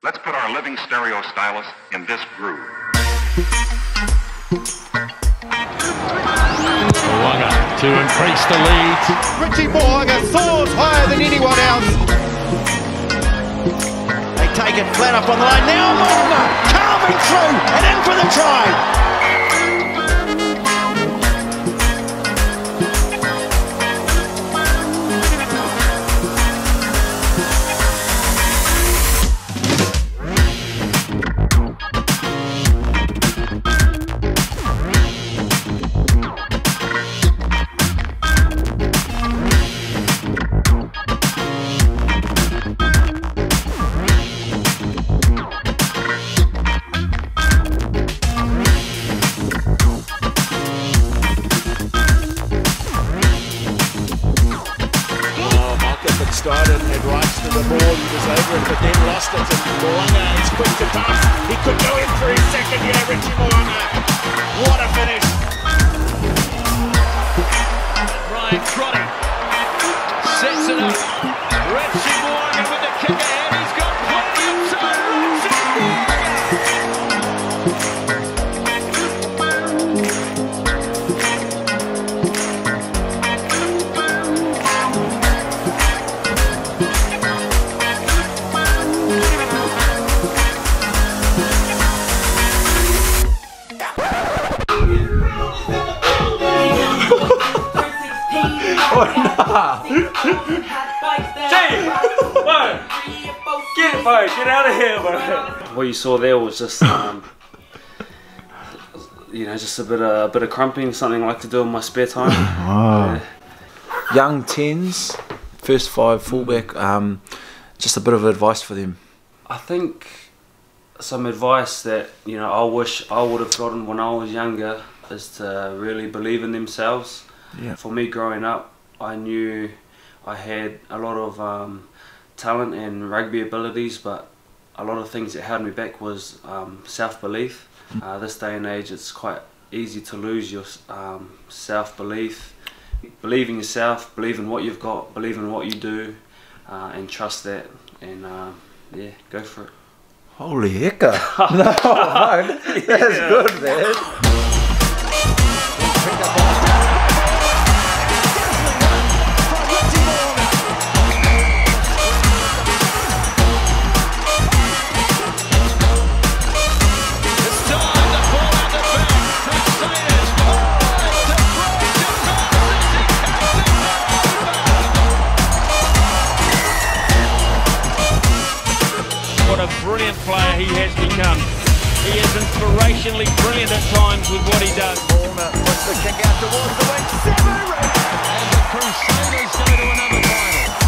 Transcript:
Let's put our living stereo stylus in this groove. Mo'unga to increase the lead. Richie Mo'unga soars higher than anyone else. They take it flat up on the line. Now Mo'unga carving through and in for the try. Started and rights to the ball. He was over it, but then lost it. And Mo'unga is quick to pass. He could go in for his second year, Richie Mo'unga. What a finish. Ryan Crotty sets it up. Richie Mo'unga with the kick Get it, bro. Get out of here, bro. What you saw there was just, um, you know, just a bit of a bit of krumping, something I like to do in my spare time. Yeah. young tens, first five fullback. Um, just a bit of advice for them. I think some advice that you know I wish I would have gotten when I was younger is to really believe in themselves. Yeah. For me, growing up, I knew I had a lot of um, talent and rugby abilities, but a lot of things that held me back was um, self belief. Uh, this day and age, it's quite easy to lose your um, self belief. Believe in yourself, believe in what you've got, believe in what you do, uh, and trust that. And uh, yeah, go for it. Holy hiccup! no, that's good, man. what a brilliant player he has become. He is inspirationally brilliant at times with what he does. Warner puts the kick out towards the wing. Seven, and the Crusaders go to another final.